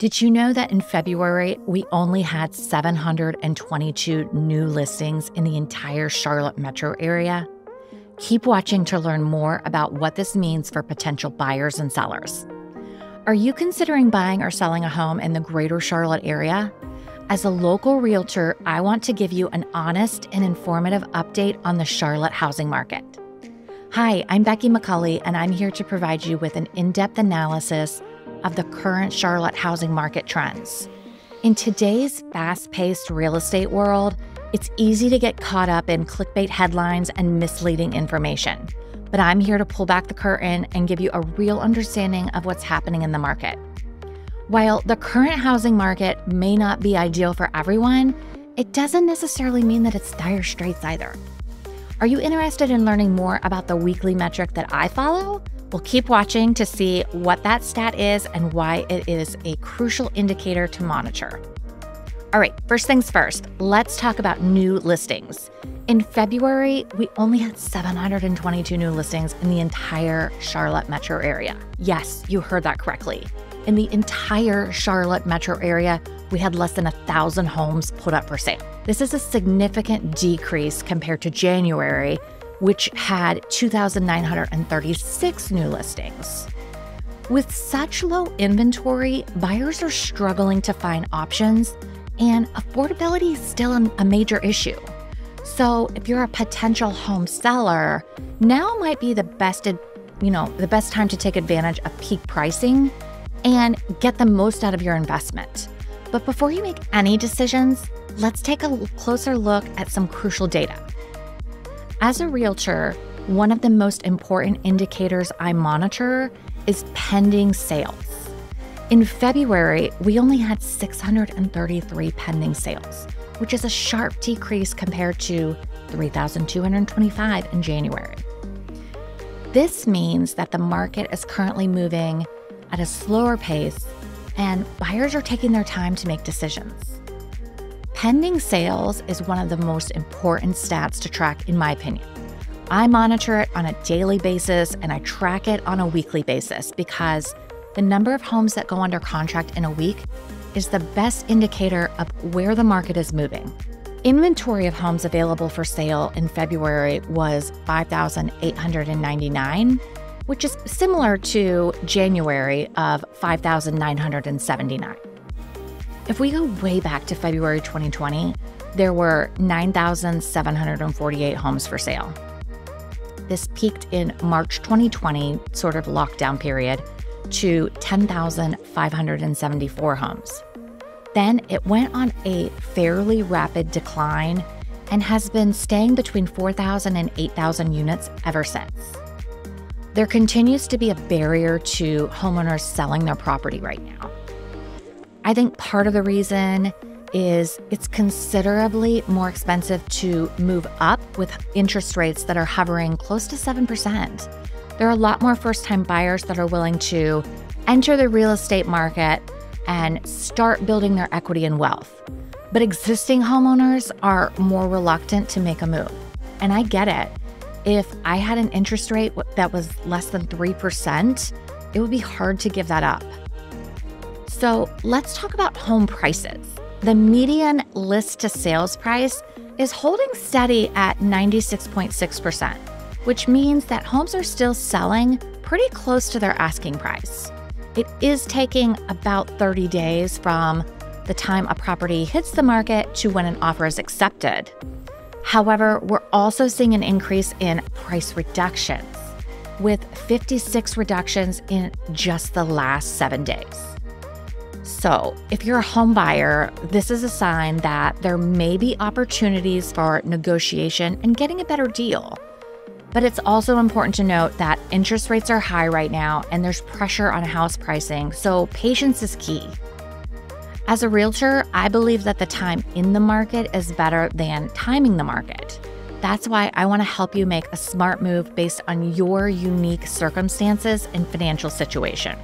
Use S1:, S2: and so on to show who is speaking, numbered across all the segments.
S1: Did you know that in February, we only had 722 new listings in the entire Charlotte metro area? Keep watching to learn more about what this means for potential buyers and sellers. Are you considering buying or selling a home in the greater Charlotte area? As a local realtor, I want to give you an honest and informative update on the Charlotte housing market. Hi, I'm Becky McCully, and I'm here to provide you with an in depth analysis of the current Charlotte housing market trends. In today's fast paced real estate world, it's easy to get caught up in clickbait headlines and misleading information. But I'm here to pull back the curtain and give you a real understanding of what's happening in the market. While the current housing market may not be ideal for everyone, it doesn't necessarily mean that it's dire straits either. Are you interested in learning more about the weekly metric that I follow? We'll keep watching to see what that stat is and why it is a crucial indicator to monitor. All right, first things first, let's talk about new listings. In February, we only had 722 new listings in the entire Charlotte metro area. Yes, you heard that correctly. In the entire Charlotte metro area, we had less than a thousand homes put up for sale. This is a significant decrease compared to January, which had 2,936 new listings. With such low inventory, buyers are struggling to find options, and affordability is still a major issue. So, if you're a potential home seller, now might be the best, you know, the best time to take advantage of peak pricing and get the most out of your investment. But before you make any decisions, let's take a closer look at some crucial data. As a realtor, one of the most important indicators I monitor is pending sales. In February, we only had 633 pending sales, which is a sharp decrease compared to 3,225 in January. This means that the market is currently moving at a slower pace and buyers are taking their time to make decisions. Pending sales is one of the most important stats to track, in my opinion. I monitor it on a daily basis and I track it on a weekly basis because the number of homes that go under contract in a week is the best indicator of where the market is moving. Inventory of homes available for sale in February was 5,899, which is similar to January of 5,979. If we go way back to February 2020, there were 9,748 homes for sale. This peaked in March 2020, sort of lockdown period, to 10,574 homes. Then it went on a fairly rapid decline and has been staying between 4,000 and 8,000 units ever since. There continues to be a barrier to homeowners selling their property right now. I think part of the reason is it's considerably more expensive to move up with interest rates that are hovering close to 7%. There are a lot more first time buyers that are willing to enter the real estate market and start building their equity and wealth. But existing homeowners are more reluctant to make a move. And I get it. If I had an interest rate that was less than 3%, it would be hard to give that up. So let's talk about home prices. The median list to sales price is holding steady at 96.6%, which means that homes are still selling pretty close to their asking price. It is taking about 30 days from the time a property hits the market to when an offer is accepted. However, we're also seeing an increase in price reductions, with 56 reductions in just the last seven days. So, if you're a home buyer, this is a sign that there may be opportunities for negotiation and getting a better deal. But it's also important to note that interest rates are high right now and there's pressure on house pricing, so patience is key. As a realtor, I believe that the time in the market is better than timing the market. That's why I want to help you make a smart move based on your unique circumstances and financial situation.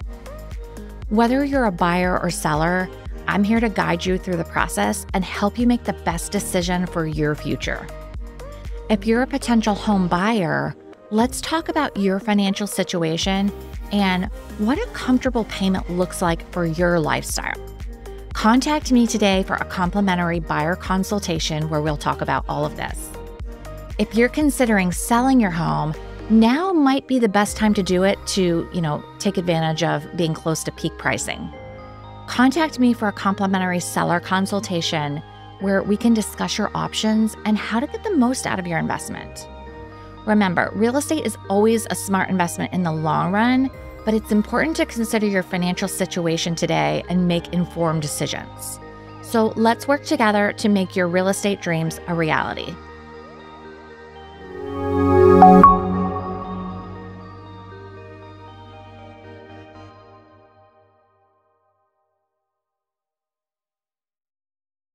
S1: Whether you're a buyer or seller, I'm here to guide you through the process and help you make the best decision for your future. If you're a potential home buyer, let's talk about your financial situation and what a comfortable payment looks like for your lifestyle. Contact me today for a complimentary buyer consultation where we'll talk about all of this. If you're considering selling your home, now might be the best time to do it to, you know, take advantage of being close to peak pricing. Contact me for a complimentary seller consultation where we can discuss your options and how to get the most out of your investment. Remember, real estate is always a smart investment in the long run, but it's important to consider your financial situation today and make informed decisions. So let's work together to make your real estate dreams a reality.